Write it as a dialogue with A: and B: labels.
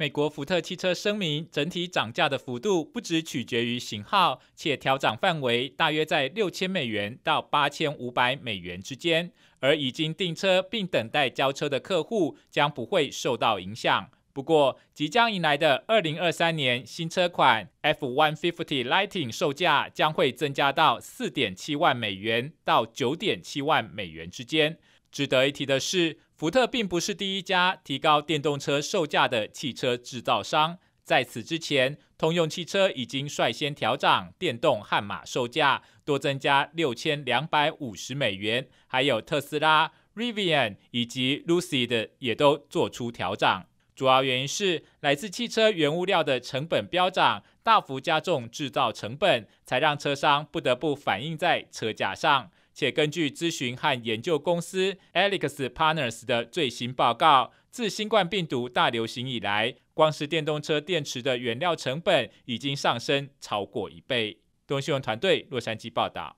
A: 美国福特汽车声明，整体涨价的幅度不只取决于型号，且调涨范围大约在六千美元到八千五百美元之间。而已经订车并等待交车的客户将不会受到影响。不过，即将迎来的二零二三年新车款 F One Fifty Lightning 售价将会增加到四点七万美元到九点七万美元之间。值得一提的是，福特并不是第一家提高电动车售价的汽车制造商。在此之前，通用汽车已经率先调涨电动悍马售价，多增加六千两百五十美元。还有特斯拉、Rivian 以及 Lucid 也都做出调涨。主要原因是来自汽车原物料的成本飙涨，大幅加重制造成本，才让车商不得不反映在车价上。且根据咨询和研究公司 Alex Partners 的最新报告，自新冠病毒大流行以来，光是电动车电池的原料成本已经上升超过一倍。东新闻团队洛杉矶报道。